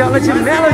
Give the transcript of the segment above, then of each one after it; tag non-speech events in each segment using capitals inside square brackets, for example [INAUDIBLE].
dia de aula de Melody.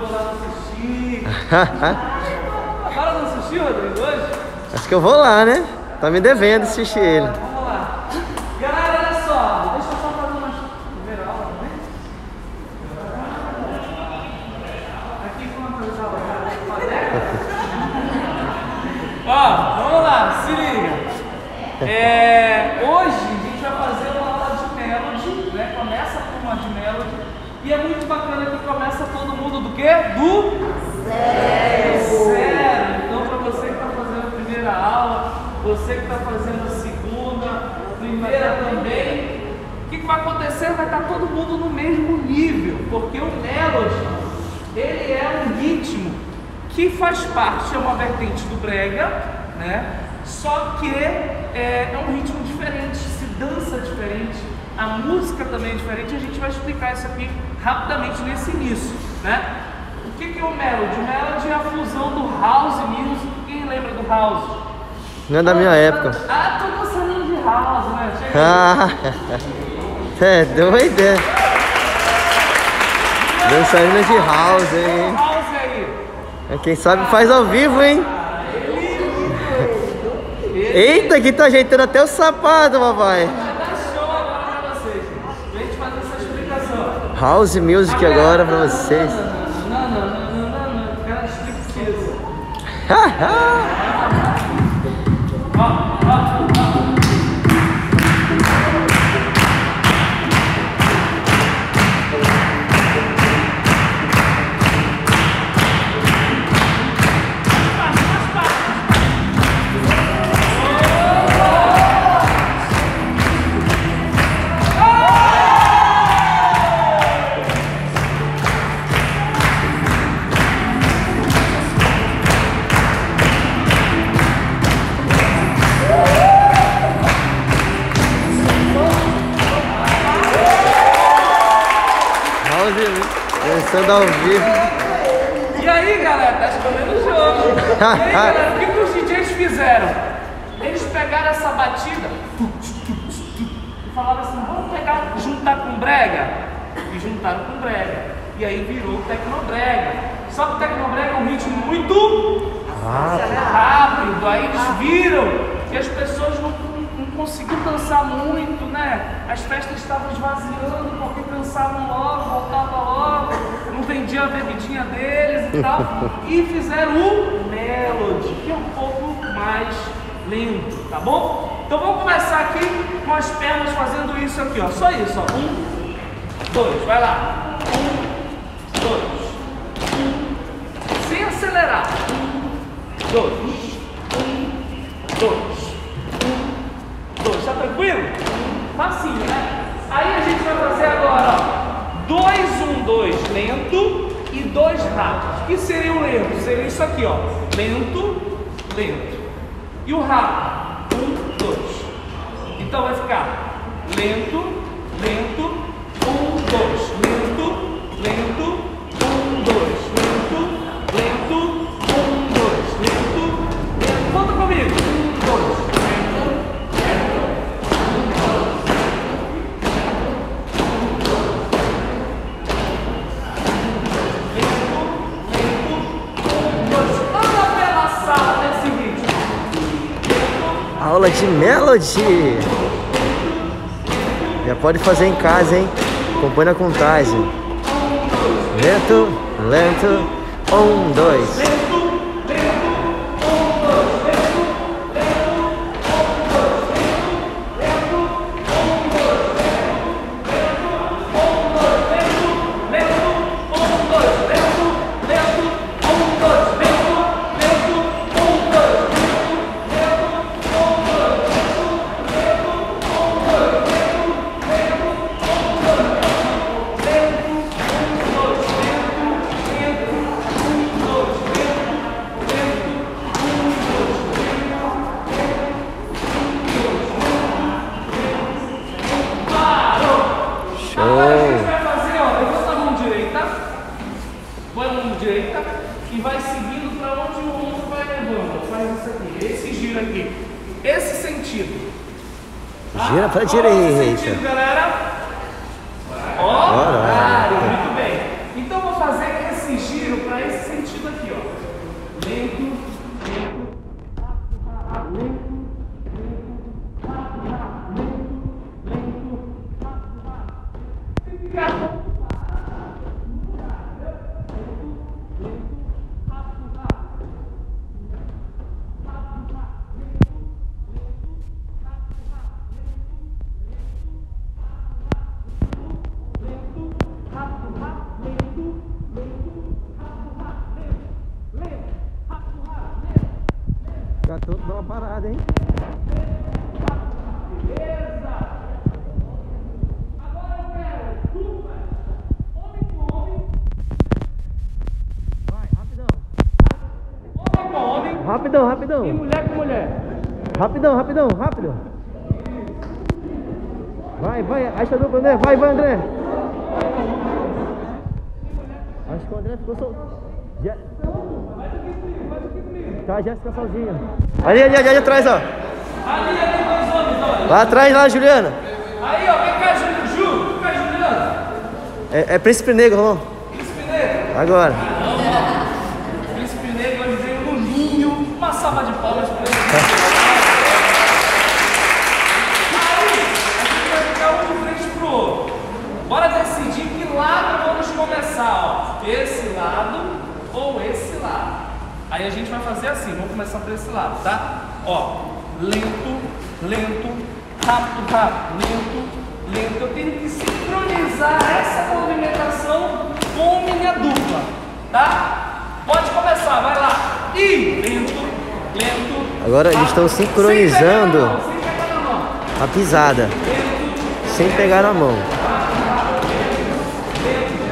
Vou lá no sushi. Agora no sushi, Rodrigo, hoje? Acho que eu vou lá, né? Tá me devendo assistir ele. Vamos lá. Galera, olha só. Deixa eu só fazer uma primeira aula também. Aqui quantas aulas? Ó, vamos lá, se liga. É, hoje a gente vai fazer uma aula de Melody, né? Começa com uma de Melody. E é muito bacana que começa todo mundo do quê? Do zero. Zero. Então, para você que está fazendo a primeira aula, você que está fazendo a segunda, primeira também, o que, que vai acontecer? Vai estar todo mundo no mesmo nível, porque o Melody, ele é um ritmo que faz parte, é uma vertente do brega, né? Só que é, é um ritmo diferente, se dança diferente, a música também é diferente. A gente vai explicar isso aqui rapidamente nesse início, né? O que, que é o Melody? O Melody é a fusão do House Music. Quem lembra do House? Não é da minha época. Ah, tô dançando de House, né? Chega. Ah, é doido, é. Dançarina de house, hein? House aí. Quem sabe faz ao vivo, hein? Eita, que tá ajeitando até o sapato, papai. House Music agora pra vocês. Não, não, não, não, não, não. Cara, striptease. House com as pernas fazendo isso aqui, ó. Só isso, ó. Um, dois, vai lá. Um, dois. Sem acelerar. Um, dois. Um, dois. Um, dois. Tá tranquilo? Facinho, né? Aí a gente vai fazer agora, ó. Dois, um, dois, lento e dois rápidos. O que seria o lento? Seria isso aqui, ó. Lento. Melody. Já pode fazer em casa, hein? Acompanha a contagem. Lento, lento. Um, dois. Com homem. Vai, rapidão. Homem com homem. Rapidão, rapidão. E mulher com mulher. Rapidão, rapidão, rápido. Vai, vai, acha a dupla, André. Vai, vai, André. Acho que o André ficou solto. Já... Tá, a Jéssica sozinha. Ali, ali, ali, ali atrás, ó. Ali, ali, dois homens, olha. Lá atrás, lá, Juliana. Aí, ó, vem cá, Ju, Ju, vem cá, Juliana. É, é Príncipe Negro, Rolão. Príncipe Negro. Agora. Príncipe Negro, hoje veio no ninho. Uma salva de palmas pra ele. Aí, a gente vai ficar um de frente pro outro. Bora decidir que lado vamos começar, ó. Esse lado ou esse lado. Aí a gente vai fazer assim, vamos começar por esse lado, tá? Ó, lento, lento, rápido, rápido, lento, lento. Eu tenho que sincronizar essa movimentação com minha dupla, tá? Pode começar, vai lá. E lento, lento. Agora eles estão sincronizando sem pegar mão, sem pegar na mão. a pisada. Sem pegar na mão.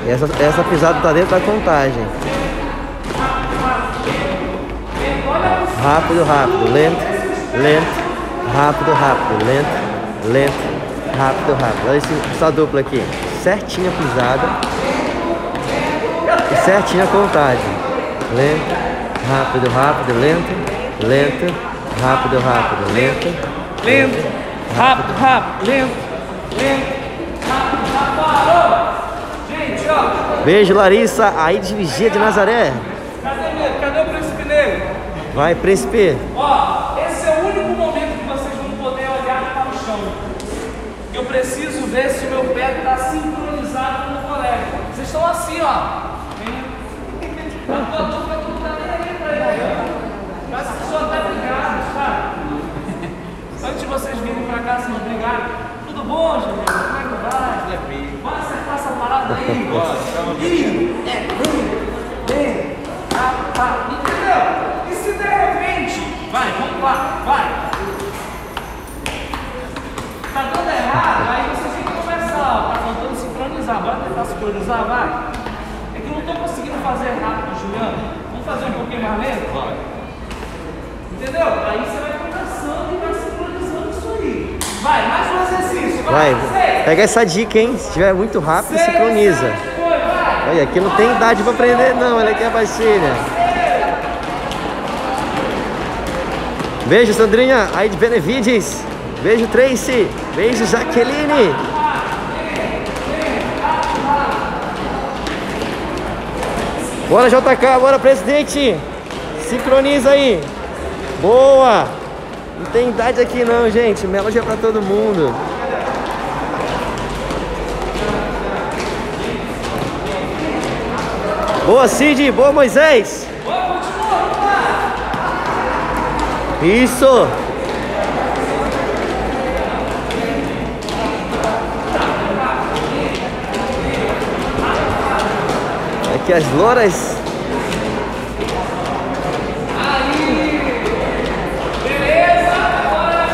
E essa, essa pisada tá dentro da contagem. Rápido, rápido, lento, lento, rápido, rápido, lento, lento, rápido, rápido. Olha esse, essa dupla aqui. Certinha a pisada. E certinha a contagem. Lento, rápido, rápido, lento, lento, rápido, rápido, lento. Lento, rápido, rápido, lento, lento, rápido, rápido. Parou! Gente, ó. Beijo, Larissa, aí de Vigia de Nazaré. Cadê, meu? Cadê o príncipe negro? Vai, príncipe. Ó, esse é o único momento que vocês vão poder olhar para o chão. Eu preciso ver se o meu pé está sincronizado com o colega. Vocês estão assim, ó. A tua dupla não está nem aí para ele, só brigado, sabe? Antes de vocês virem para cá, vocês brigaram. Tudo bom, Juliano? Como é que vai? Bora acertar essa parada aí. [LAUGHS] Ih, é ruim. Bem, ah, tá. Entendeu? E se de repente, vai, vamos lá, vai. Tá dando errado, aí vocês têm que começar, ó, tá faltando sincronizar. Bora tentar sincronizar, vai. É que eu não tô conseguindo fazer rápido, Juliano. Vamos fazer um pouquinho mais lento? Vai. Entendeu? Aí você vai começando e vai sincronizando isso aí. Vai, mais um exercício. Vai, Vai, pega essa dica, hein? Se estiver muito rápido, seis, sincroniza. sete, foi, vai. Olha, aqui não tem idade pra aprender não, ela aqui é baixinha. Beijo, Sandrinha, aí de Benevides. Beijo, Tracy. Beijo, Jaqueline. Bora, JK, bora, presidente. Sincroniza aí. Boa. Não tem idade aqui não, gente. Melody é pra todo mundo. Boa, Cid. Boa, Moisés. Isso. Aqui as louras. Aí! Beleza? Agora!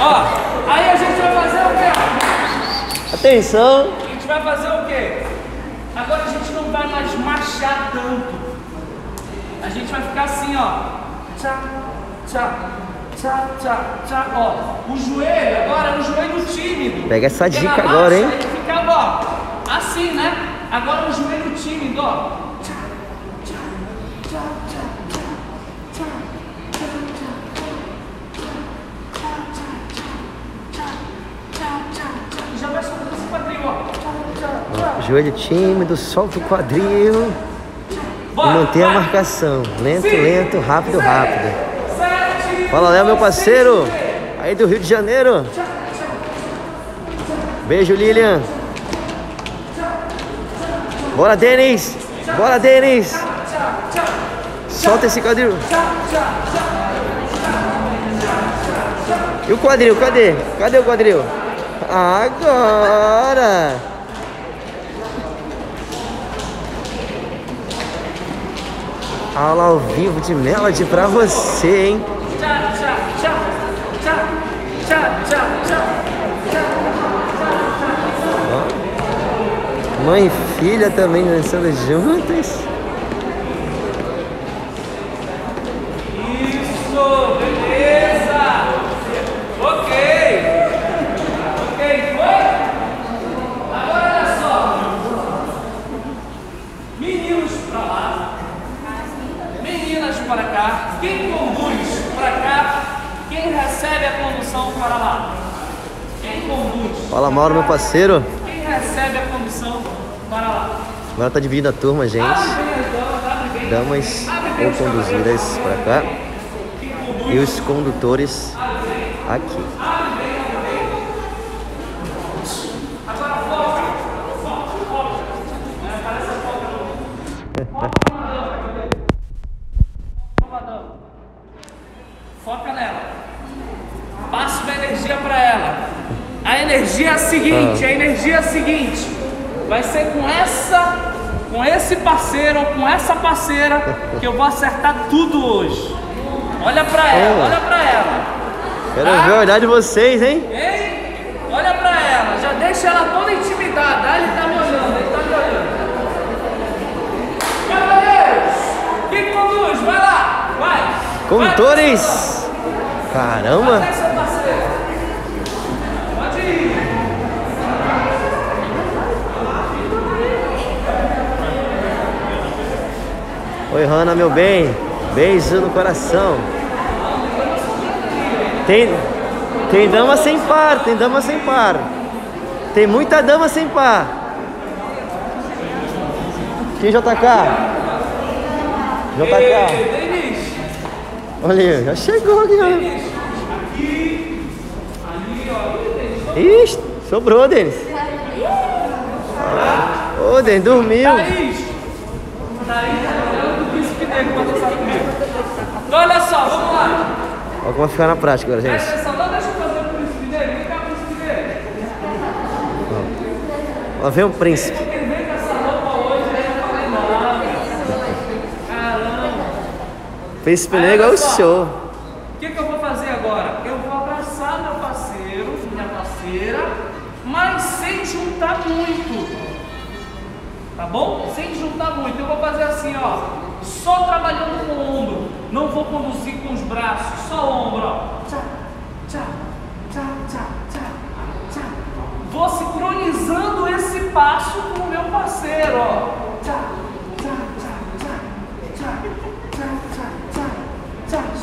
Ó, aí a gente vai fazer o quê? Atenção. A gente vai fazer o quê? Agora a gente não vai mais marchar tanto gente vai ficar assim, ó. Tchá, tchá, tchá, tchá, tchá. Ó, o joelho agora é um joelho tímido. Pega essa dica agora, hein? Ele ficava, ó, assim, né? Agora o joelho tímido, ó. Tchá, tchá, tchá, tchá. Joelho tímido, solta o quadril e mantém a marcação. Lento, lento, rápido, rápido. Fala, Léo, meu parceiro. Aí do Rio de Janeiro. Beijo, Lilian. Bora, Denis. Bora, Denis. Solta esse quadril. E o quadril, cadê? Cadê o quadril? Agora! Aula ao vivo de Melody pra você, hein? Tchá. Mãe e filha também dançando juntas. Isso, beleza. Ok. Ok, foi? Agora olha só. Meninos pra lá. Para cá. Quem conduz para cá? Quem recebe a condução para lá? Quem conduz? Fala, Mauro, meu parceiro. Quem recebe a condução para lá? Agora tá dividindo a turma, gente. As damas, ou conduzidas pra cá. Quem conduz? E os condutores aqui. Agora foca, foca, foca. É, parece a foca no. Foca numa dama. Foca numa dama. Foca nela. Passe uma energia pra ela. A energia é a seguinte, a energia é a seguinte. Vai ser com essa, com esse parceiro ou com essa parceira que eu vou acertar tudo hoje. Olha pra ela, olha pra ela. Quero Tá? ver o olhar de vocês, hein? Hein? Olha pra ela, já deixa ela toda intimidada. Ele tá me olhando, ele tá me olhando. Cavaleiros, quem conduz? Vai lá, vai. Condutores! Caramba! Vai, seu parceiro. Pode ir. Oi, Hanna, meu bem. Beijo no coração. Tem, tem dama sem par, tem dama sem par. Tem muita dama sem par. Quem JK? JK. Ei, Olha aí, já chegou aqui, ó. Aqui. Ih, sobrou, Denis. Ô, Denis, dormiu. Thaís. Thaís tá olhando o príncipe negro pra dançar comigo. Então, olha só, vamos lá. Olha como vai ficar na prática agora, gente. Presta atenção, não deixa eu fazer o príncipe negro. Vem cá, príncipe negro. Lá vem o príncipe. Porque vem com essa roupa hoje, aí eu falei, não. Caramba. Príncipe negro é o show. O que, que eu vou fazer agora? Eu vou abraçar meu parceiro, minha parceira, mas sem juntar muito. Tá bom? Sem juntar muito. Eu vou fazer assim, ó. Só trabalhando com o ombro. Não vou conduzir com os braços, só o ombro. Vou sincronizando esse passo com o meu parceiro.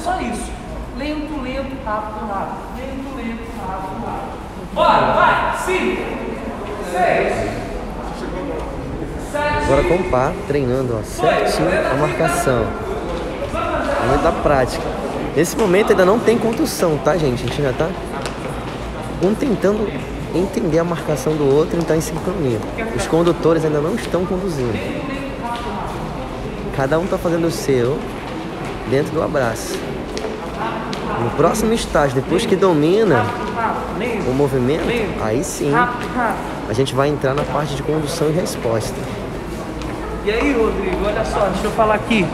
Só isso. Lento, lento, rápido, rápido. Lento, lento, rápido, rápido. Bora, vai. Cinco, seis. Agora com o treinando ó, certinho a marcação. Muito da prática. Nesse momento ainda não tem condução, tá, gente? A gente ainda tá um tentando entender a marcação do outro e estar em sincronia. Os condutores ainda não estão conduzindo. Cada um está fazendo o seu dentro do abraço. No próximo estágio, depois que domina o movimento, aí sim a gente vai entrar na parte de condução e resposta. E aí, Rodrigo, olha só, deixa eu falar aqui.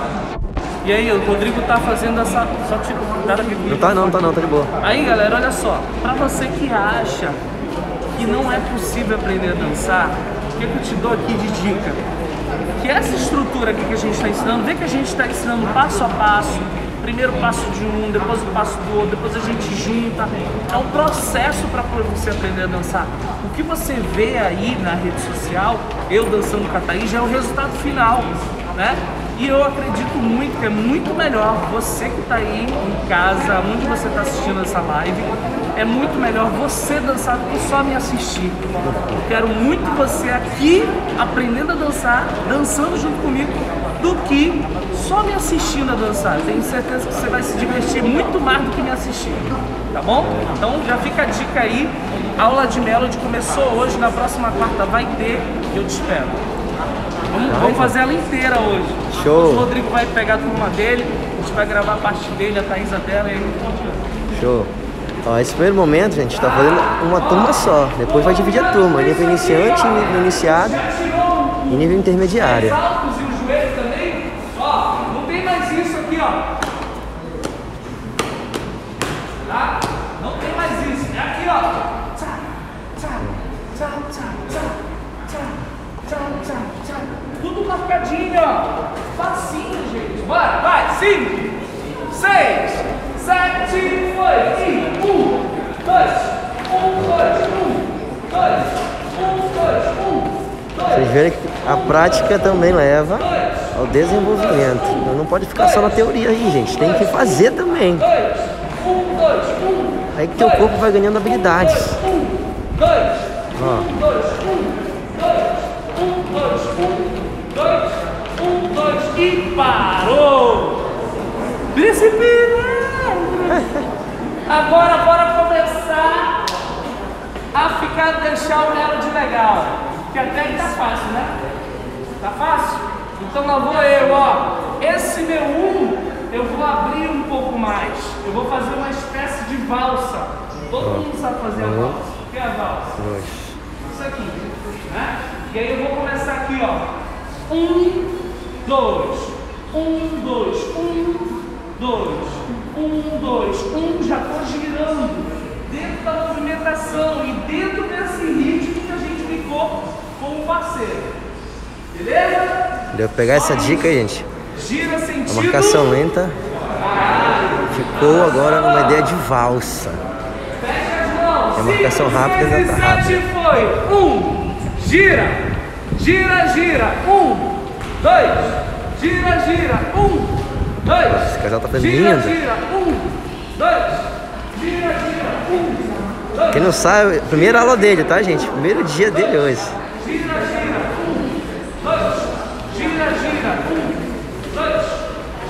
E aí, o Rodrigo tá fazendo essa. Só te dar aqui. Não tá não, tá não, tá de boa. Aí, galera, olha só. Pra você que acha que não é possível aprender a dançar, o que, que eu te dou aqui de dica? Que essa estrutura aqui que a gente está ensinando, vê que a gente está ensinando passo a passo, primeiro passo de um, depois o passo do outro, depois a gente junta. É um processo para você aprender a dançar. O que você vê aí na rede social, eu dançando cataí, já é o resultado final, né? E eu acredito muito que é muito melhor você que está aí em casa, onde você está assistindo essa live, é muito melhor você dançar do que só me assistir. Eu quero muito você aqui aprendendo a dançar, dançando junto comigo, do que só me assistindo a dançar. Tenho certeza que você vai se divertir muito mais do que me assistir. Tá bom? Então já fica a dica aí. A aula de Melody começou hoje, na próxima quarta vai ter. Eu te espero. Vamos, vamos fazer ela inteira hoje. Show. O Rodrigo vai pegar a turma dele, a gente vai gravar a parte dele, a Thaisa dela e aí. Show. Ó, esse primeiro momento, gente, está fazendo uma turma só. Depois vai dividir a turma, nível iniciante, nível iniciado e nível intermediário. Vocês verem que a prática também leva ao desenvolvimento. Então não pode ficar só na teoria aí, gente. Tem que fazer também. dois, dois, Aí que teu corpo vai ganhando habilidades. dois, Ó, dois, dois, dois, dois, dois e parou! Disciplina! [LAUGHS] Agora bora começar a ficar, deixar o melody legal. Que até que tá fácil, né? Tá fácil? Então lá vou eu, ó. Esse meu um, eu vou abrir um pouco mais. Eu vou fazer uma espécie de valsa. Todo mundo sabe fazer a valsa. O que é a valsa? Isso aqui, né? E aí eu vou começar aqui, ó. Um, dois, um, dois, um, dois, um, dois, um. Já tô girando dentro da movimentação e dentro desse ritmo que a gente ficou com o parceiro. Beleza? Deu pra pegar essa dica aí, gente. Gira A sentido. marcação lenta ficou agora numa ideia de valsa. Fecha as mãos. A marcação Cinco, rápida seis tá rápida. foi. Um. Gira. Gira, gira. Um. Dois. Gira, gira. Um. Dois. Esse casal tá fazendo lindo. gira. Um. Dois. Gira, gira. Um. Dois. Quem não sabe, primeira aula dele, tá, gente? Primeiro dia dele hoje. Gira, gira. Um. Dois. Gira, gira. Um. Dois.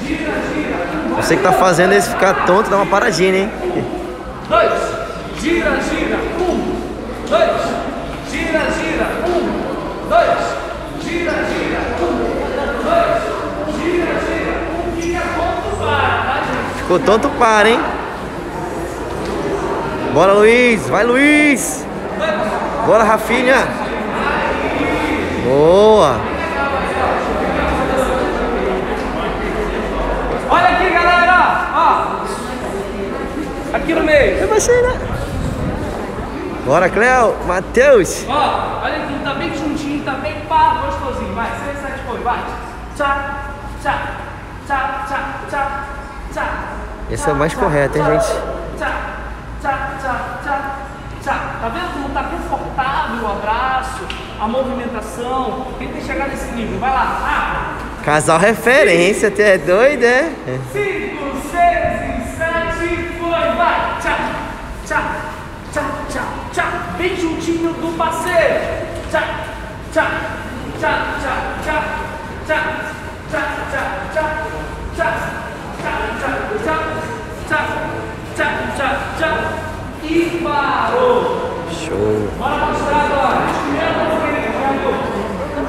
Gira, gira. Um. Você que tá fazendo esse ficar tonto, dá uma paradinha, hein? dois, gira, gira, um, dois, gira, gira, um, dois, gira, gira, um, dois, gira, gira, um, fica tonto para, tá gente? Ficou tonto, para, hein? Bora, Luiz! Vai, Luiz! Bora, Rafinha! Boa! Olha aqui, galera, ó, aqui no meio, É você, né? Bora, Cleo! Matheus! ó, olha aqui, tá bem juntinho, tá bem pá, gostosinho, vai, seis, sete, foi, vai, tchá, tchá, tchá, tchá, tchá. Esse é o mais correto, hein, gente? Tchá, tchá, tchá, tchá, tchá. Tá vendo como tá confortável o abraço, a movimentação? Tenta chegar nesse nível, vai lá, rápido. Casal referência, tu é doido, é? Cinco, seis e sete, foi, vai. Tchá, tchá, tchá, tchá, tchá. Bem juntinho do parceiro. Tchá, tchá, tchá, tchá, tchá, tchá, tchá, tchá, tchá, tchá, tchá, tchá, Show.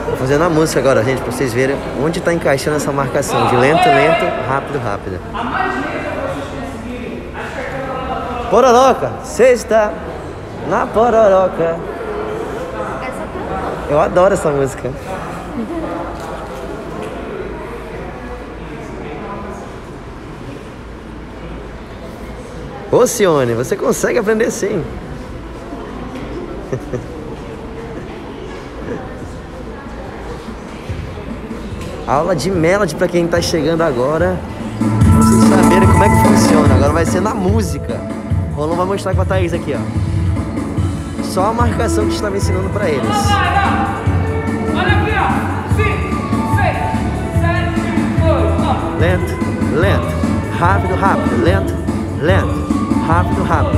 Vou fazendo a música agora, gente, pra vocês verem onde tá encaixando essa marcação de lento, lento, rápido, rápido. Pororoca, sexta na pororoca. Eu adoro essa música. Ô Cione, você consegue aprender sim. [LAUGHS] Aula de melody para quem tá chegando agora. Pra vocês saberem como é que funciona. Agora vai ser na música. O Rolão vai mostrar com a Thaís aqui, ó. Só a marcação que estava ensinando para eles. Olha aqui, ó. 5, 6, 7, 8, ó. Lento, lento. Rápido, rápido. Lento, lento. Rápido, rápido.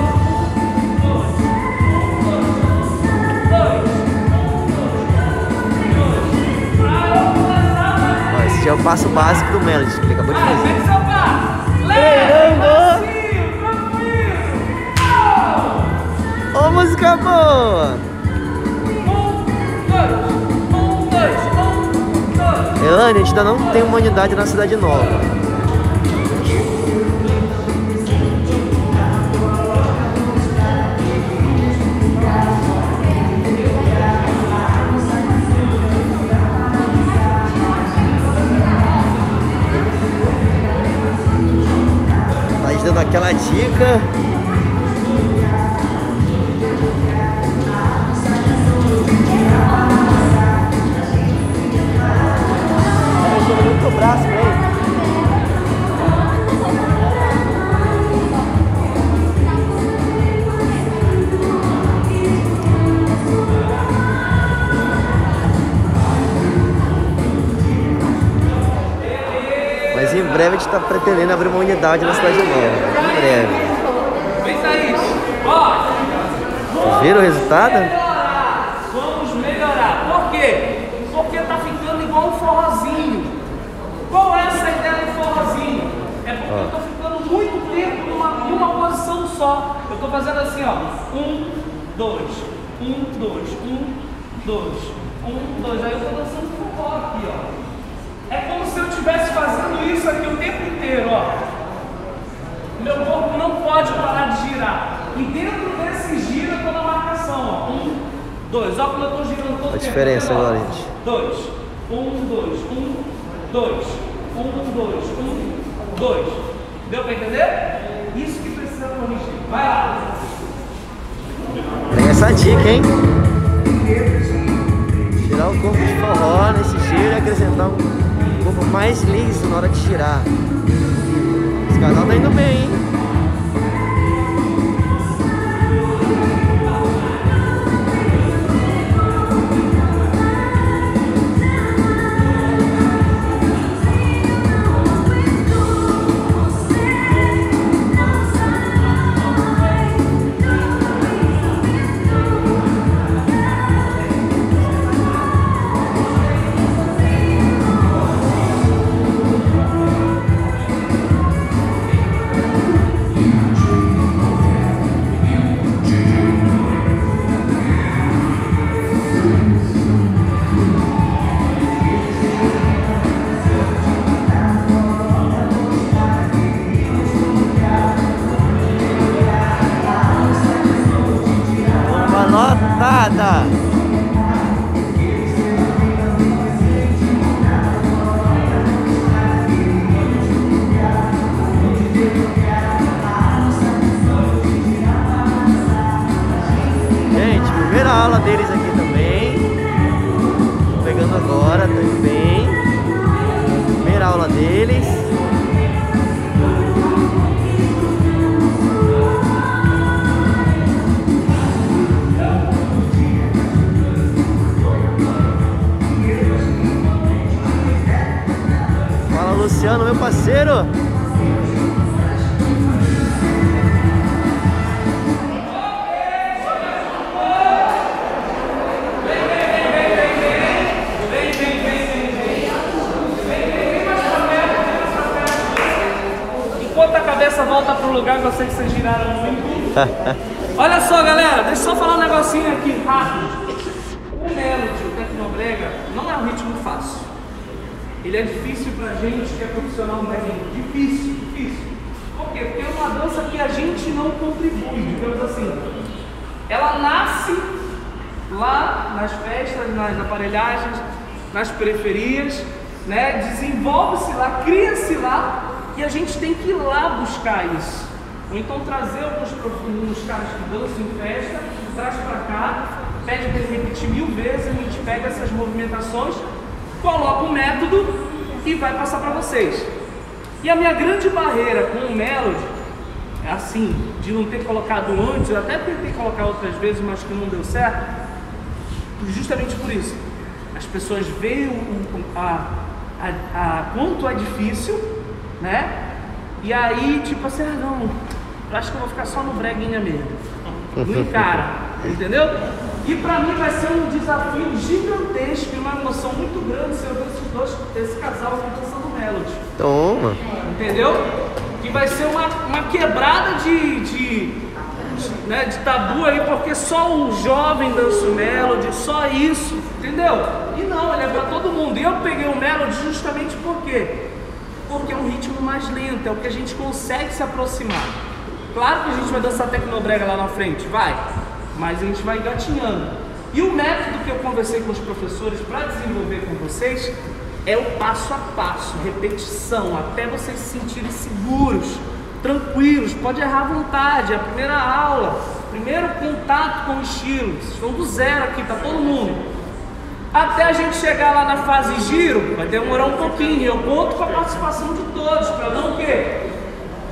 Esse é o passo básico do Melody que ele acabou de fazer. tranquilo. Ô, música boa! Dois, dois, dois. Elane, a gente ainda não tem uma unidade na Cidade Nova. Aquela dica. Pretendendo abrir uma unidade na Cidade Nova. Em breve. Viram o resultado? Vamos melhorar. Por quê? Porque tá ficando igual um forrozinho. Qual é essa ideia do forrozinho? É porque eu tô ficando muito tempo numa, numa posição só. Eu tô fazendo assim, ó. Um, dois, um, dois, um, dois, um, dois. Aí eu tô dançando forró aqui, ó. É como se eu estivesse fazendo isso aqui o tempo inteiro, ó. Meu corpo não pode parar de girar. E dentro desse giro eu estou na marcação. Ó. Um, dois. Olha como eu estou girando todo A tempo. diferença Ó. agora, gente. Dois. Um, dois. Um, dois. Um, dois. Um, dois. Deu para entender? Isso que precisa corrigir. Vai lá. Tem essa dica, hein? Tirar o corpo de forró nesse giro e acrescentar um corpo mais liso na hora de girar. Canal tá indo bem, hein? Ela nasce lá nas festas, nas aparelhagens, nas periferias, né? desenvolve-se lá, cria-se lá e a gente tem que ir lá buscar isso. Ou então trazer alguns, alguns caras que dançam em festa, traz para cá, pede para ele repetir mil vezes, a gente pega essas movimentações, coloca um método e vai passar para vocês. E a minha grande barreira com o Melody assim, de não ter colocado antes, eu até tentei colocar outras vezes, mas que não deu certo, justamente por isso. As pessoas veem o, a, a, a, quanto é difícil, né? E aí, tipo assim, ah, não, eu acho que eu vou ficar só no breguinha mesmo. [LAUGHS] Não encara, entendeu? E pra mim vai ser um desafio gigantesco e uma emoção muito grande se eu ver esses dois, esse casal aqui dançando Melody. Toma! Entendeu? Vai ser uma, uma quebrada de, de, de, né, de tabu aí, porque só um jovem dança o Melody, só isso, entendeu? E não, ele é pra todo mundo. E eu peguei o Melody justamente por quê? Porque é um ritmo mais lento, é o que a gente consegue se aproximar. Claro que a gente vai dançar tecnobrega lá na frente, vai, mas a gente vai engatinhando. E o método que eu conversei com os professores para desenvolver com vocês é o passo a passo, repetição, até vocês se sentirem seguros, tranquilos, pode errar à vontade, é a primeira aula, primeiro contato com o estilo, vocês do zero aqui, tá todo mundo. Até a gente chegar lá na fase giro, vai demorar um pouquinho, eu conto com a participação de todos, para não o quê?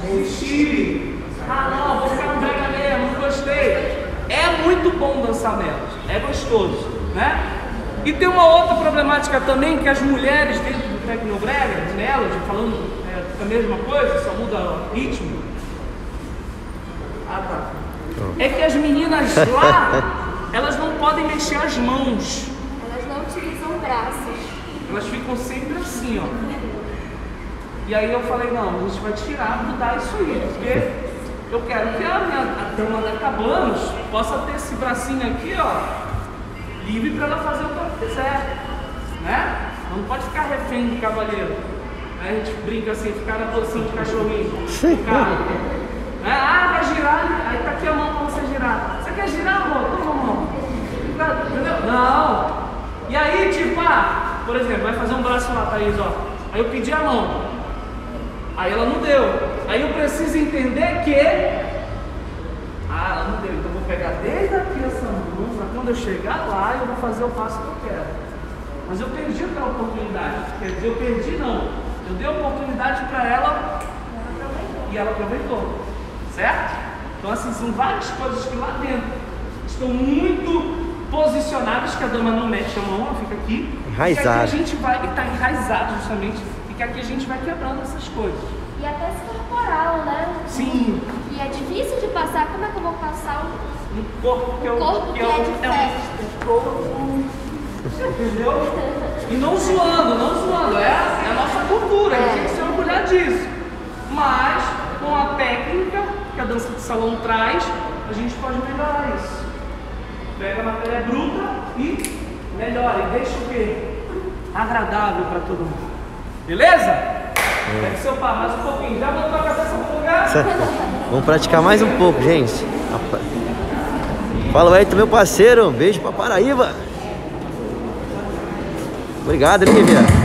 Desistirem. Ah não, vou ficar no brega mesmo, não gostei. É muito bom dançar melos, é gostoso, né? E tem uma outra problemática também, que as mulheres dentro do Tecnobrega, Melody, falando é, a mesma coisa, só muda o ritmo. Ah tá. É que as meninas lá, [LAUGHS] elas não podem mexer as mãos. Elas não utilizam braços. Elas ficam sempre assim, ó. E aí eu falei, não, a gente vai tirar, mudar isso aí, porque eu quero que a minha a dama da Cabanos possa ter esse bracinho aqui, ó, livre para ela fazer o que ela quiser, né? Não pode ficar refém do cavaleiro. Aí a gente brinca assim, ficar na posição de cachorrinho, carro. Né? Ah, vai girar, aí tá aqui a mão para você girar. Você quer girar, amor? Toma a mão. Entendeu? Não. E aí, tipo, ah, por exemplo, vai fazer um braço lá, Thaís, ó. Aí eu pedi a mão. Aí ela não deu. Aí eu preciso entender que. Ah, ela não deu. Pegar desde aqui essa mão, para quando eu chegar lá, eu vou fazer o passo que eu quero. Mas eu perdi aquela oportunidade. Quer dizer, eu perdi não. Eu dei a oportunidade para ela e ela aproveitou. Certo? Então, assim, são várias coisas que lá dentro estão muito posicionadas, que a dama não mexe a mão, ela fica aqui. Enraizado. E aqui a gente vai, está enraizado justamente, e que aqui a gente vai quebrando essas coisas. E até esse corporal, né? Sim. E é difícil de passar. Como é que eu vou passar o Um corpo que é, o- corpo que é de um festa? corpo. Entendeu? E não zoando, não zoando. É, a- é a nossa cultura, a gente tem que se orgulhar disso. Mas, com a técnica que a dança de salão traz, a gente pode melhorar isso. Pega a matéria bruta e melhora. E deixa o quê? Agradável para todo mundo. Beleza? Pega seu pá, mais um pouquinho. Já botou a cabeça no lugar? Vamos praticar mais um pouco, gente. Fala, Wellington, meu parceiro. Um beijo pra Paraíba. Obrigado, Lívia.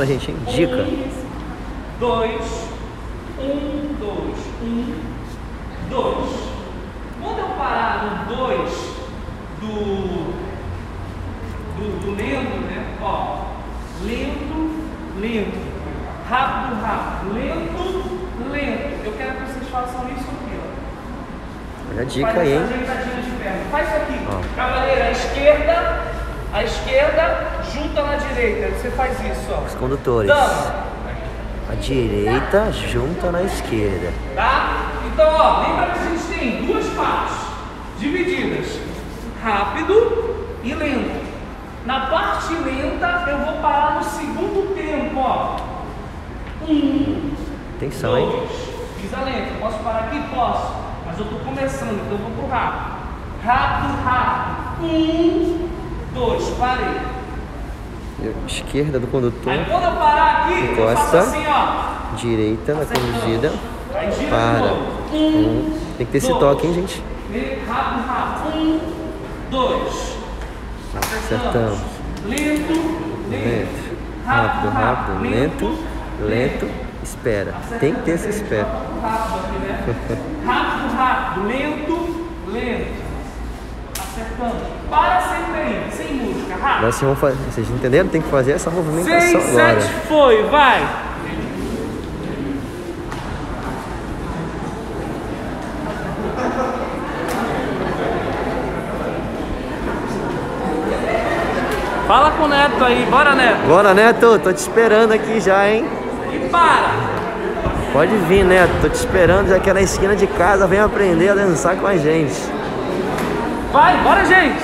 Agora, gente, hein? Dica. dois, um, dois, um, dois. Quando eu parar no dois do, do, do lento, né? Ó, lento, lento, rápido, rápido, lento, lento. Eu quero que vocês façam isso aqui, ó. Olha a dica Faz aí, hein? Faz isso aqui. Ó. Cavaleiro, à esquerda, à esquerda, junta na direita. Você faz isso, ó. Condutores. Dama. A direita junta na esquerda. Tá? Então, ó, lembra que a gente tem duas partes divididas: rápido e lento. Na parte lenta, eu vou parar no segundo tempo, ó. Um, Atenção, hein? dois. Fiz a lenta. Posso parar aqui? Posso. Mas eu tô começando, então eu vou pro rápido. Rápido, rápido. Um, dois. Parei. Esquerda do condutor, aqui, Encosta. assim, ó. direita na conduzida. Para. Um. Tem que ter esse dois. toque, hein, gente? Rápido, rápido. Um, dois. Acertamos. Lento, lento. Lento. Rápido, rápido. Lento, lento. Espera. Tem que ter esse espera. Rápido? Rápido, rápido. Lento, lento. Acertando. Para sempre aí, sem música. Rápido. Agora vocês vão fazer. Vocês entenderam? Tem que fazer essa movimentação Seis, agora. sete, foi, vai. Fala com o Neto aí, bora Neto. Bora, Neto. Tô te esperando aqui já, hein? E para. Pode vir, Neto. Tô te esperando já aqui na esquina de casa. Vem aprender a dançar com a gente. Vai, bora gente.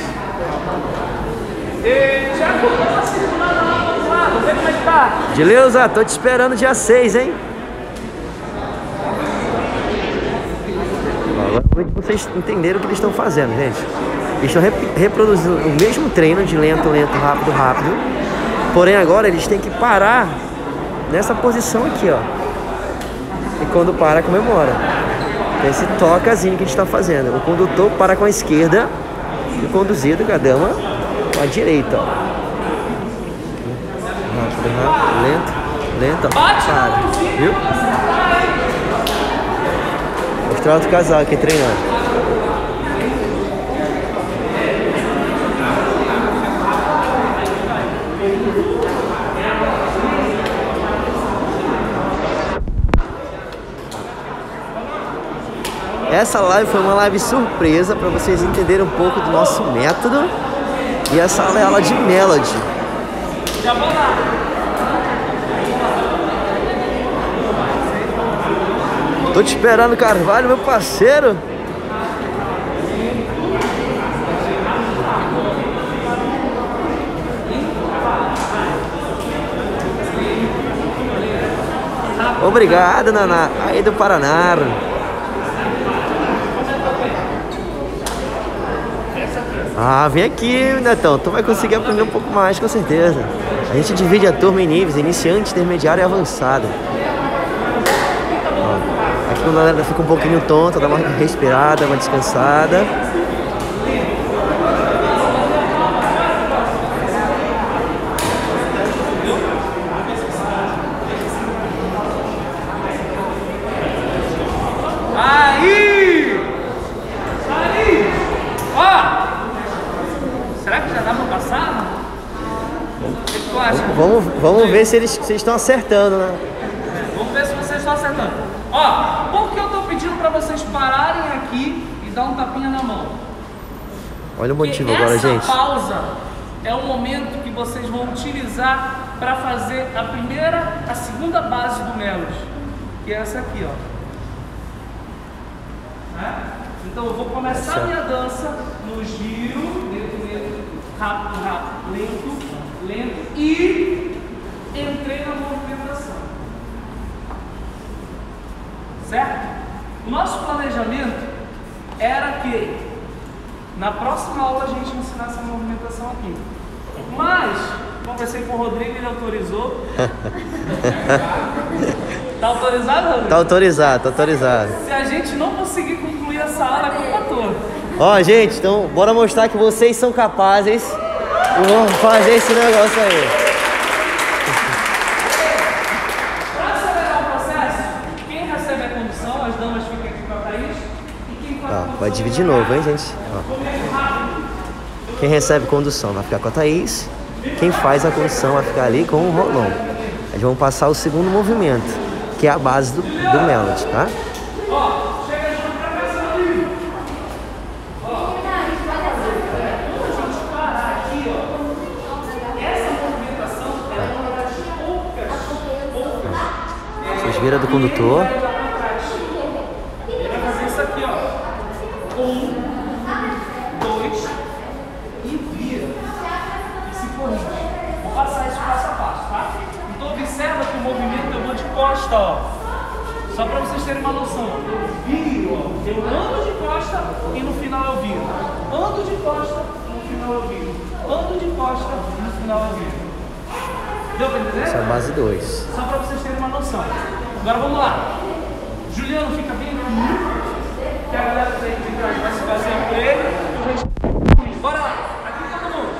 E, já comprou uma circulada lá do outro lado, vê como é que tá. Dileuza, tô te esperando dia 6, hein? Pra vocês entenderam o que eles estão fazendo, gente. Eles estão rep- reproduzindo o mesmo treino de lento, lento, rápido, rápido. Porém, agora eles têm que parar nessa posição aqui, ó. E quando para, comemora. Tem esse tocazinho que a gente está fazendo. O condutor para com a esquerda e o conduzido, com a dama, com a direita, ó. Rápido, rápido, lento, lento, para. Viu? Mostrar outro casal aqui treinando. Essa live foi uma live surpresa para vocês entenderem um pouco do nosso método. E essa aula é aula de Melody. Já vou lá. Tô te esperando, Carvalho, meu parceiro. Obrigado, Naná. Aí do Paraná. Ah, vem aqui, Netão. Tu vai conseguir aprender um pouco mais, com certeza. A gente divide a turma em níveis, iniciante, intermediário e avançado. Aqui quando a galera fica um pouquinho tonta, dá uma respirada, uma descansada. Vai. vamos ver se eles se estão acertando, né? Vamos ver se vocês estão acertando. Ó, por que eu tô pedindo pra vocês pararem aqui e dar um tapinha na mão? Olha o motivo Porque agora, essa gente. pausa é o momento que vocês vão utilizar para fazer a primeira, a segunda base do Melos, que é essa aqui, ó. Né? Então eu vou começar Essa. a minha dança no giro, lento, lento, rápido, rápido, lento, lento e entrei na movimentação. Certo? O nosso planejamento era que na próxima aula a gente ensinasse essa movimentação aqui. Mas, conversei com o Rodrigo, ele autorizou. [LAUGHS] tá autorizado, Rodrigo? Tá autorizado, tá autorizado. Se a gente não conseguir concluir essa aula, é culpa tua. Ó, gente, então bora mostrar que vocês são capazes de fazer esse negócio aí. Para acelerar o processo, quem recebe a condução, as damas ficam aqui com a Thaís, e quem faz a Ó, condução vai dividir de novo, hein, gente? Ó. Quem recebe condução vai ficar com a Thaís. Quem faz a condução vai ficar ali com o Rolon. Eles vão passar o segundo movimento, que é a base do, do Melody, tá? Vocês viram do condutor. Ele vai fazer isso aqui, ó. Um, dois e vira. E se corrige. Vou passar isso passo a passo, tá? Então observa que o movimento eu vou de costa, ó. Só para vocês terem uma noção. Eu viro, ó. Eu ando de costa e no final eu viro. Ando de costa e no final eu viro. Ando de costa e no final eu viro. Deu pra entender? Essa é a base 2. Só para vocês terem uma noção. Agora vamos lá. Juliano, fica bem aqui. Que a galera tem que vai se fazer com ele. Bora lá. Aqui todo mundo.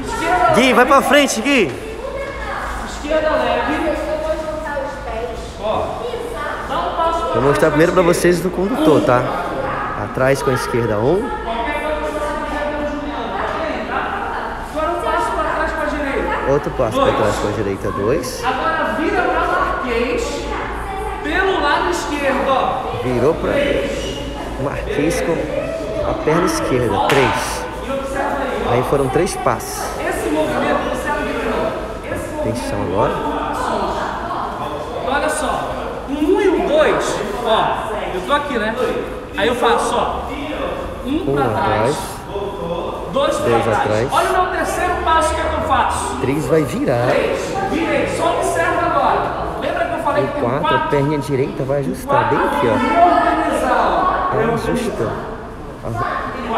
Esquerda, Gui, vai pra frente, Gui! esquerda leve. Ó. Dá um passo pra Vou mostrar primeiro pra vocês do condutor, tá? Atrás com a esquerda 1, um, Agora um passo para trás com a direita. outro passo pra trás com a direita 2, Agora vira para Marquês. Pelo lado esquerdo, ó. virou pra Marquês com a perna esquerda, 3. Observa aí, foram três passos. Esse movimento, observa aqui de novo. Esse movimento. Atenção agora. Então, olha só, o 1 e o 2, ó, eu tô aqui, né? Aí eu faço, ó, um, Um pra trás, dois pra dois trás. atrás. Olha o meu terceiro passo que, é que eu faço. 3 vai virar. Três, virei, só observa agora. Lembra que eu falei que tem 4, a quatro? perninha direita vai ajustar bem aqui, ó. Ela ajusta.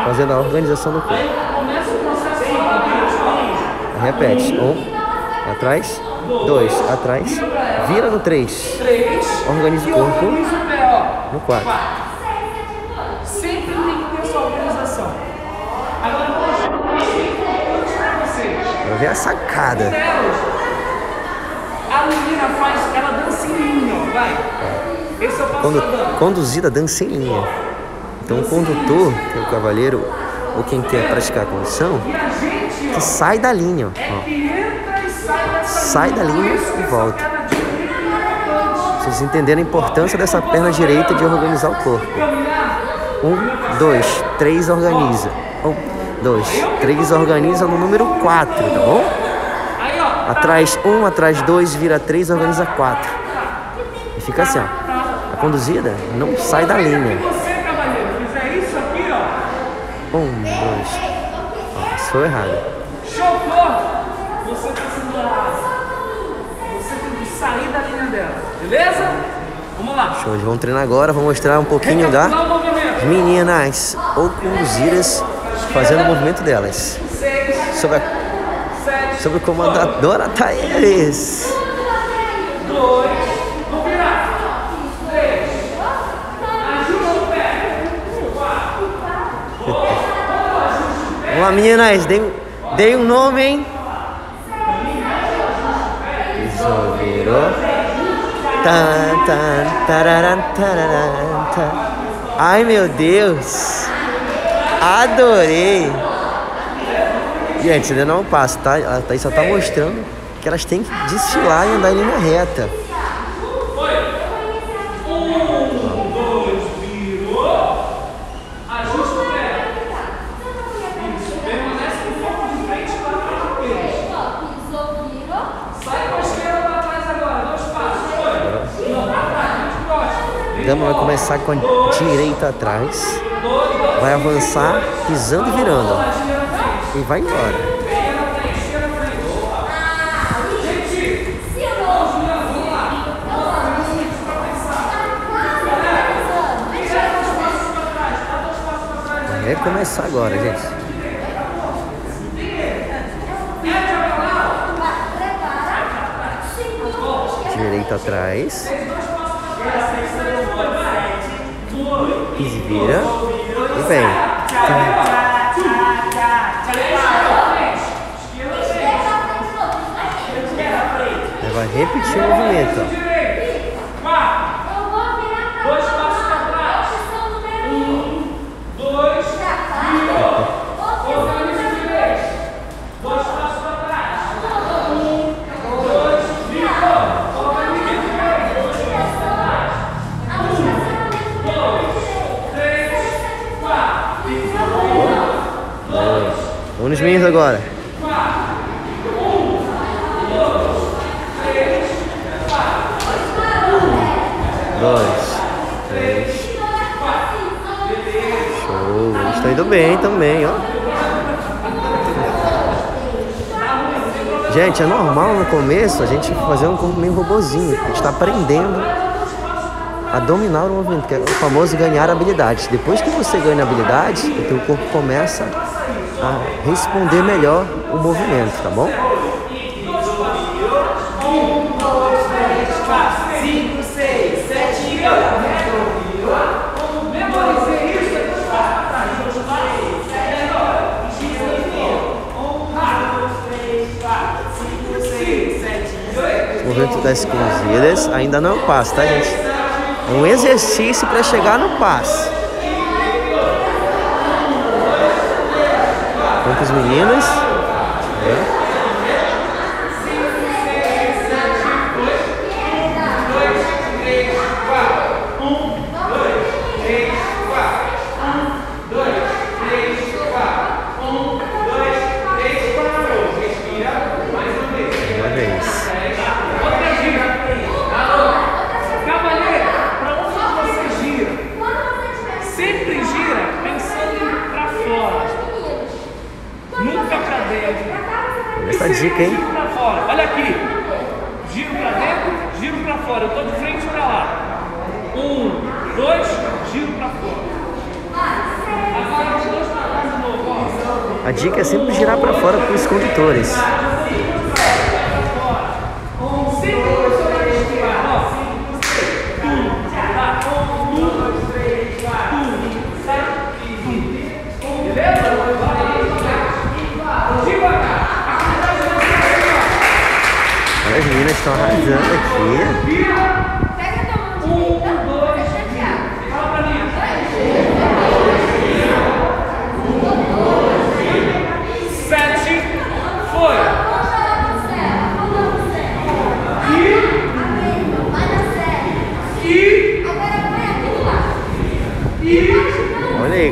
Fazendo a organização do corpo. Aí eu começo o processo Repete. Um, atrás, dois, atrás, vira no 3, ó. Três. Organiza o corpo. organiza o pé, ó. no 4. Sempre tem que ter sua organização. Agora vou um pra vocês. Pra ver a sacada. Delas, a menina faz, ela dança em linha, ó, vai. Esse é o passo da conduzida, dança em linha. Então o condutor, que é o cavaleiro, ou quem quer praticar a condução, que sai da linha, é ó. e sai da linha e volta. Vocês entenderam a importância dessa perna direita de organizar o corpo. Um, dois, três, organiza. Um, dois, três, organiza no número 4, tá bom? ó, Atrás um, atrás dois, vira três, organiza quatro. E fica assim, ó. A conduzida não sai da linha. Um, dois. Ó, isso foi errado. chocou, você tá sendo errado. Você tem que sair da linha dela, beleza? Vamos lá. Show, vamos treinar agora, vou mostrar um pouquinho da meninas ou conduzidas fazendo o movimento delas. Sobre a, sobre o comando da Dora Thaís. dois. Vamos lá, meninas, dei, dei um nome, hein? Isso, virou. Ai, meu Deus. Adorei. Gente, ainda não é um passo, tá? A Thaís só tá mostrando que elas têm que desfilar e andar em linha reta. Um, dois, virou. Ajusta o pé. Isso. Permanece com o foco de frente para trás do peito. Pisou, virou. Sai com a esquerda para trás agora. Dois passos. Foi. Não, para trás. Muito próximo. A dama vai começar com a direita atrás, vai avançar pisando e virando. E vai embora. Vai começar agora, gente. Direita atrás. E vira. E vem. Vai repetir o movimento. Agora. Dois, três. Show. Estão indo bem também, ó. Gente, é normal no começo a gente fazer um corpo meio robozinho. A gente está aprendendo a dominar o movimento, que é o famoso ganhar habilidade. Depois que você ganha habilidade, o teu corpo começa a responder melhor o movimento, tá bom? movimento das cruzidas ainda não é o passo, tá, gente? É um exercício para chegar no passo. Vamos com os meninos. É. Uma vez. Outra gira. Cavaleiro, para onde você gira? Sempre gira pensando em para fora. Nunca para dentro. Olha essa dica, hein? Giro pra fora. Olha aqui. Giro pra dentro, giro pra fora. Eu tô de frente pra lá. Um, dois, giro pra fora. Agora os dois pra trás de novo, ó. A dica é sempre girar para fora para os condutores. As meninas estão arrasando aqui. Vira. Pega a mão direita. Um, dois, Fecha aqui, ó. Fala pra mim. Sete. Foi. E.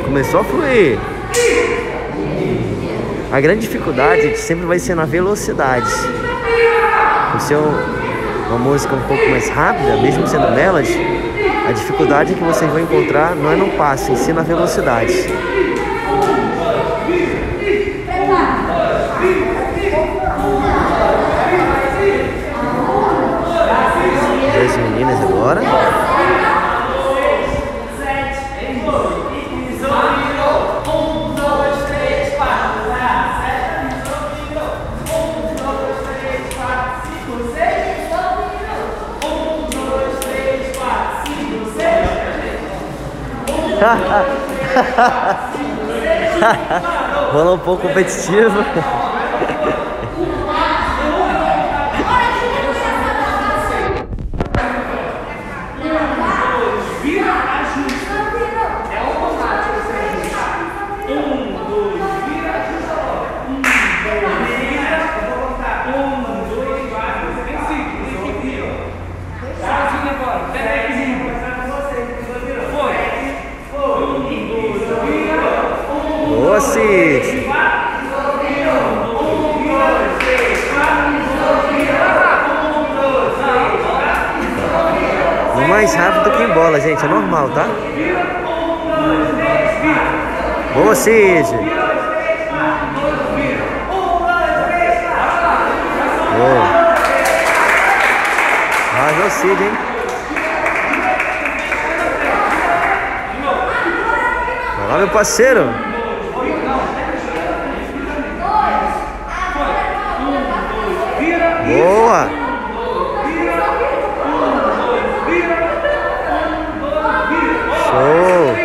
Começou a fluir. A grande dificuldade sempre vai ser na velocidade. Por ser um- uma música um pouco mais rápida, mesmo sendo melody, a dificuldade que vocês vão encontrar não é no passo, em si na velocidade. Dois meninas agora. [LAUGHS] Rolou um pouco competitivo. Vira, ajusta. É automático você ajustar. Um, dois, vira, ajusta logo. Um, dois, vira. Eu vou contar. Um, dois, agora. Pega aí, equilíbrio. Foi. Um, dois, vira. Boa, Cid. No mais rápido que em bola, gente. É normal, tá? Boa. Arrasou o Cid, hein? Vai lá, meu parceiro. Boa. Show.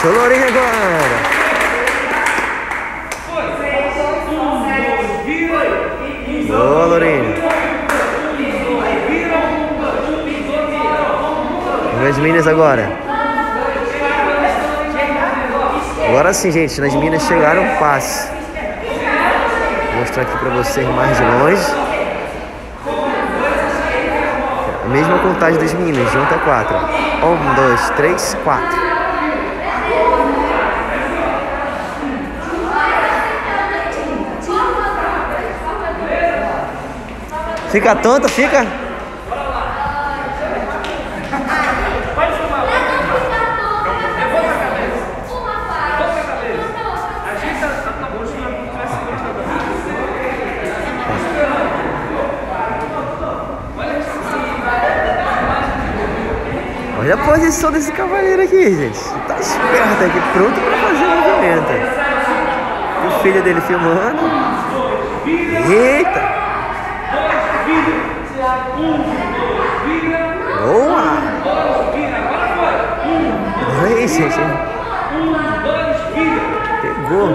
Show, Lourinho agora. Ver as minas agora. Agora sim, gente, nas minas chegaram passe. Vou mostrar aqui pra vocês mais de longe. A mesma contagem de 1 até 4. 1, 2, 3, 4. Fica tonto, fica? Ajeita a bolsinha como se tivesse gostado da Olha a posição desse cavaleiro aqui, gente. Tá esperto aqui, pronto pra fazer o movimento. O filho dele filmando. Eita! Boa! Olha isso, gente. Pegou.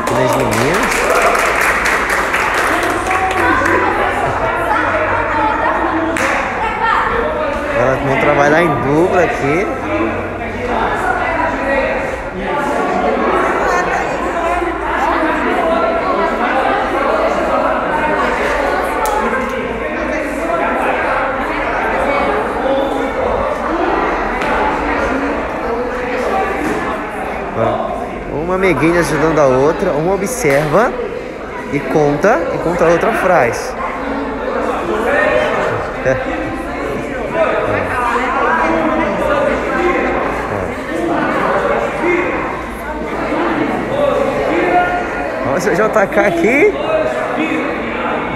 Aqui nas meninas. Elas vão trabalhar em dupla aqui. Uma amiguinha ajudando a outra, uma observa e conta, enquanto a outra faz. [LAUGHS] Nossa, JK aqui.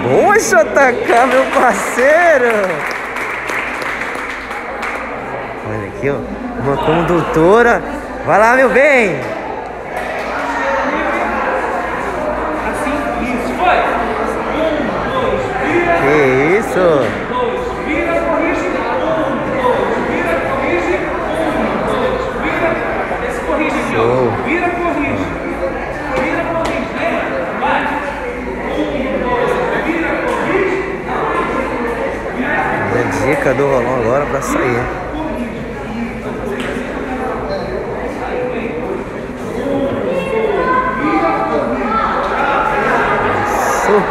Boa, JK, meu parceiro. Olha aqui, ó. Uma condutora. Vai lá, meu bem. Assim, isso, foi. Um, dois, vira. Que isso? dois, vira, corrige. Um, dois, vira, corrige. Um, dois, vira. Esse corrige aqui, Show. ó. Vira, corrige. Vira, corrige. Lembra? Vai. Um, dois, vira, corrige. A dica do rolão agora pra sair. Isso.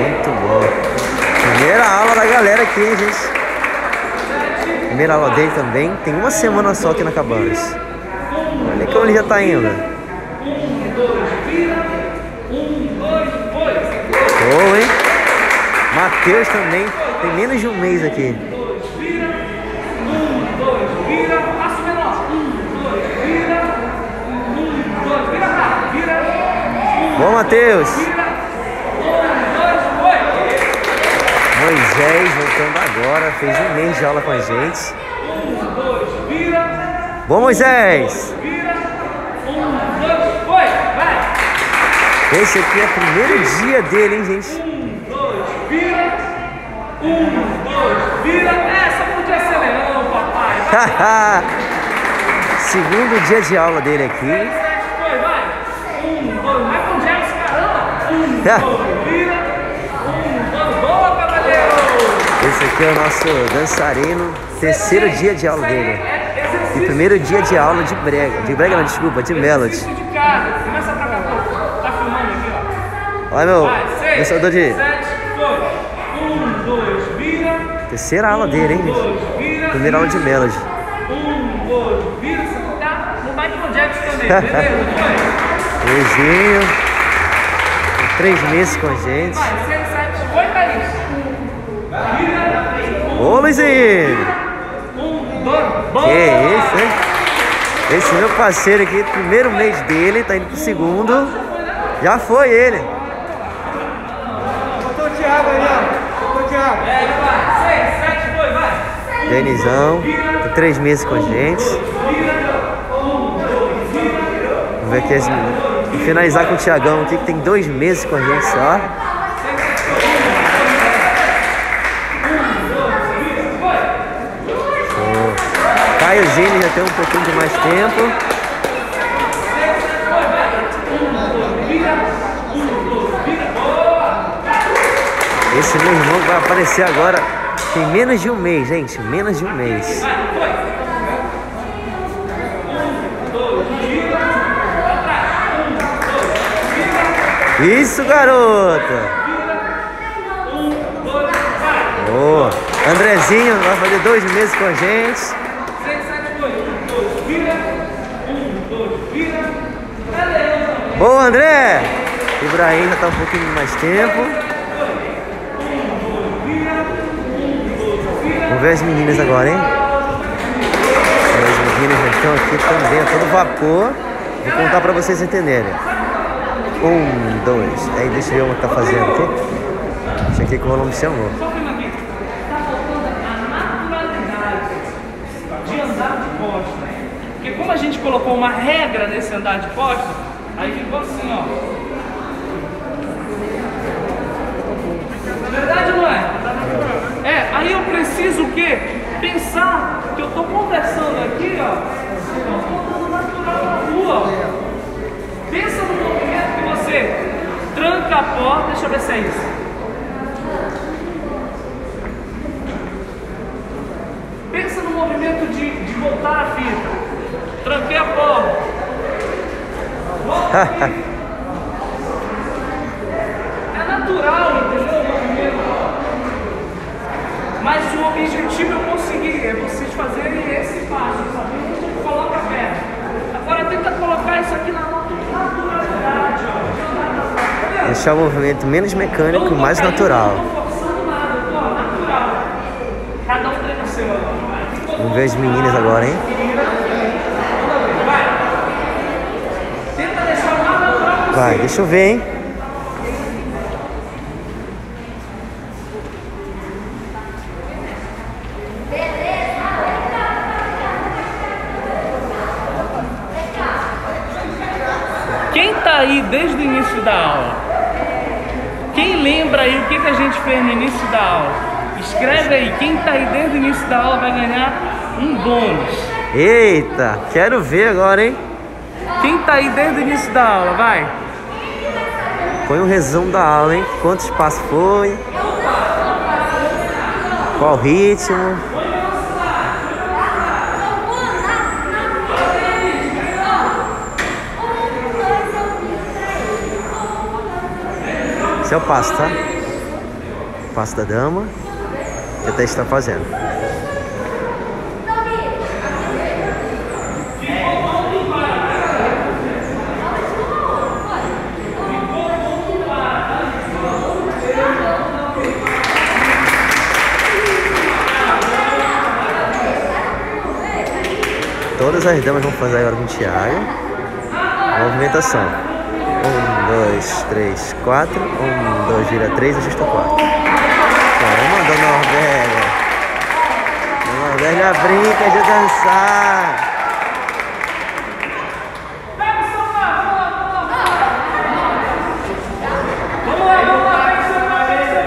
Muito bom. Primeira aula da galera aqui, hein, gente? Primeira aula dele também. Tem uma semana só aqui na Cabanas. Olha como ele já tá indo. Show, hein? Matheus também. Tem menos de um mês aqui. Bom, Matheus. Moisés voltando agora. Fez um mês de aula com a gente. Bom, Moisés. Um, dois, foi. Vai. Esse aqui é o primeiro dia dele, hein, gente? Um, dois, vira. Um, dois, vira. Essa podia ser leão, papai. Segundo dia de aula dele aqui. Foi, vai. Um, dois, [LAUGHS] vai com James, caramba. Um, dois, vira. Um, dois, boa, cavaleiro. Esse aqui é o nosso dançarino. Terceiro dia de aula dele. E primeiro dia de aula de brega. De brega não, desculpa, de melody. De casa. Começa. Tá filmando aqui, ó. Olha meu Vai, seis, pensador de sete. Um, dois, vira. terceira aula dele, hein? Um, dois, vira. Primeira aula de melody. Um, dois, vira. Você tá no Michael Jackson também, [LAUGHS] beleza? Tem três meses com a gente. Vai, seis, sete, foi, Thaís. Vira. Ô Luizinho! Um, dois, boa. Que isso, hein? Esse meu parceiro aqui, primeiro mês dele, tá indo pro segundo. Já foi ele. Botou o Thiago aí, ó. Botou o Thiago. É, vai. Seis, sete, foi, vai. Denizão, tem três meses com a gente. Vamos ver aqui as meninas. E finalizar com o Tiagão aqui, que tem dois meses com a gente só. Caiozinho já tem um pouquinho de mais tempo. Esse meu irmão vai aparecer agora. Tem menos de um mês, gente. Menos de um mês. Isso, garota! Boa! Andrezinho vai fazer dois meses com a gente. Seis, sete, foi. Um, dois, vira. Um, dois, vira. Boa, André! Ibrahim já tá um pouquinho mais tempo. Vamos ver as meninas agora, hein? As meninas já estão aqui também a todo vapor. Vou contar pra vocês entenderem. Um, dois. Aí deixa eu ver o que tá fazendo aqui. Aqui que o Rolão me chamou. Porque como a gente colocou uma regra nesse andar de costa, aí ficou assim, ó. Verdade ou não é? É, aí eu preciso o quê? Pensar que eu tô conversando aqui, ó. Eu natural na rua, ó. Pensa no movimento que você tranca a porta, deixa eu ver se é isso. Pensa no movimento de, de voltar a fita. Tranquei a porta. É natural, entendeu? Mas o objetivo eu consegui, é vocês fazerem esse passo, sabe? Então, Coloca a perna. Agora tenta colocar isso aqui na natu- naturalidade, ó. tá vendo? Deixar o movimento menos Eu mecânico e mais caindo, natural. Não tô forçando nada, eu tô natural. Cada um treina o seu agora. Vamos ver as meninas agora, hein? Vai. Tenta deixar o mais natural possível. Vai, deixa eu ver, hein? Quem tá aí desde o início da aula? Quem lembra aí o que, que a gente fez no início da aula? Escreve aí, quem tá aí desde o início da aula vai ganhar um bônus. Eita, quero ver agora, hein? Quem tá aí desde o início da aula, vai. Põe um resumo da aula, hein? Quantos passos foi? Qual ritmo? Esse é o passo, tá? O passo da dama. Que até está fazendo. Todas as damas vão fazer agora com o Thiago. Movimentação. Um, dois, três, quatro. Um, dois, vira três, ajusta quatro. Caramba, Dona Norberga. Dona Norberga brinca de dançar.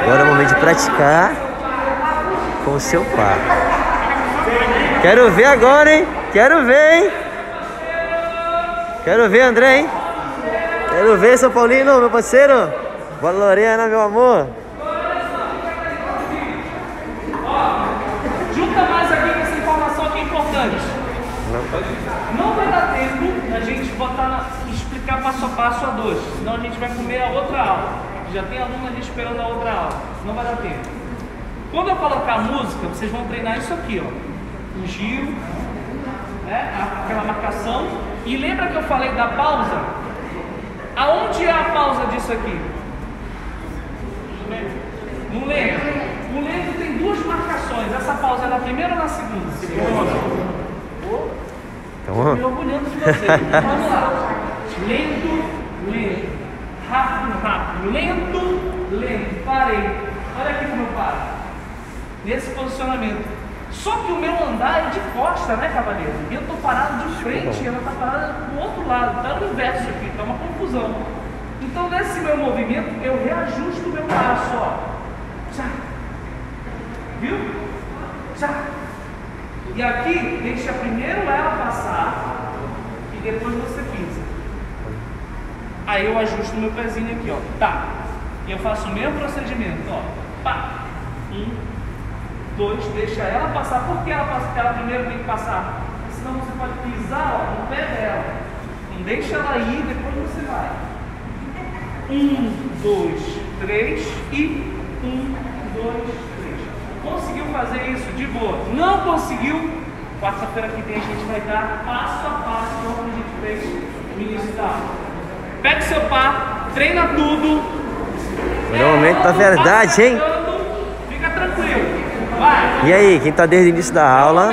Agora é o momento de praticar com o seu par. Quero ver agora, hein? Quero ver, hein? Quero ver, André, hein? Quero ver, São Paulino, meu parceiro. Boa, Lorena, meu amor. Junta mais aqui com essa informação aqui importante. Não vai dar tempo da gente botar na, explicar passo a passo a dois, senão a gente vai comer a outra aula. Já tem aluno ali esperando a outra aula, não vai dar tempo. Quando eu colocar a música, vocês vão treinar isso aqui, ó. O giro, né? aquela marcação. E lembra que eu falei da pausa? Aonde é a pausa disso aqui? No lento. No lento tem duas marcações. Essa pausa é na primeira ou na segunda? Segunda. Estou me orgulhando de vocês. Vamos lá. Lento, lento. Rápido, rápido. Lento, lento. Parei. Olha aqui como eu paro. Nesse posicionamento. Só que o meu andar é de costa, né, cavaleiro? E eu estou parado de frente e ela está parada do outro lado. Está no inverso aqui, está uma confusão. Então, nesse meu movimento, eu reajusto o meu passo, ó. Já. Viu? Já. E aqui, deixa primeiro ela passar e depois você pisa. Aí eu ajusto meu pezinho aqui, ó. Tá. E eu faço o mesmo procedimento, ó. Pá. Um, dois, deixa ela passar. Por que ela, passa, ela primeiro tem que passar? Porque senão você pode pisar ó, no pé dela. Não deixa ela ir, depois você vai. Um, dois, três e um, dois, três. Conseguiu fazer isso de boa? Não conseguiu? Quarta-feira que vem a gente vai dar passo a passo como a gente fez no início da aula. Pega seu par, treina tudo. Agora é da verdade, hein? E aí, quem tá desde o início da aula?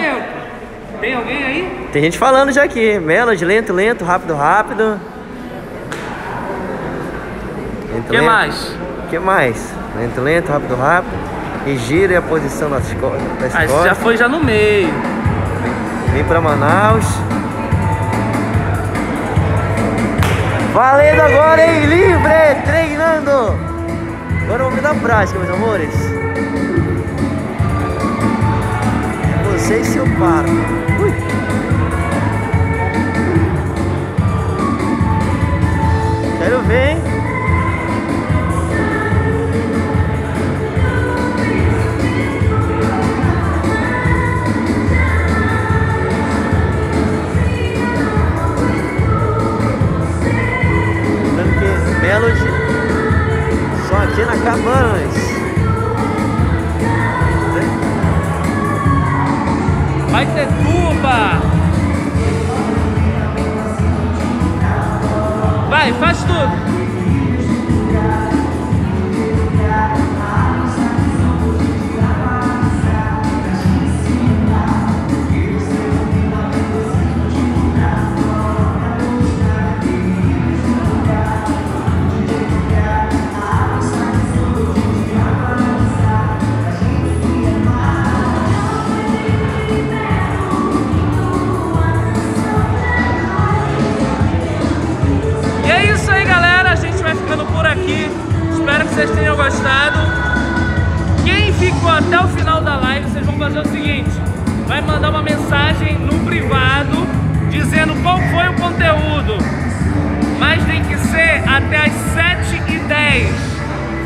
Tem alguém aí? Tem gente falando já aqui. Melody, lento, lento, rápido, rápido. O que mais? O que mais? Lento, lento, rápido, rápido. E gira a posição das, co das ah, costas. já foi já no meio. Vem pra Manaus. Valendo agora, hein? Livre! Treinando! Agora vamos da prática, meus amores. Vocês se eu paro. Quero ver, hein? Melody só aqui na Cabanas. Vai ter tuba! Vai, faz tudo! Vocês tenham gostado. Quem ficou até o final da live, vocês vão fazer o seguinte: vai mandar uma mensagem no privado dizendo qual foi o conteúdo. Mas tem que ser até as 7h10.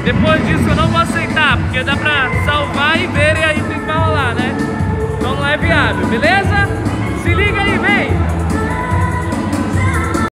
Depois disso eu não vou aceitar, porque dá pra salvar e ver e aí o que rolar, né? Então não é viável, beleza? Se liga aí, vem!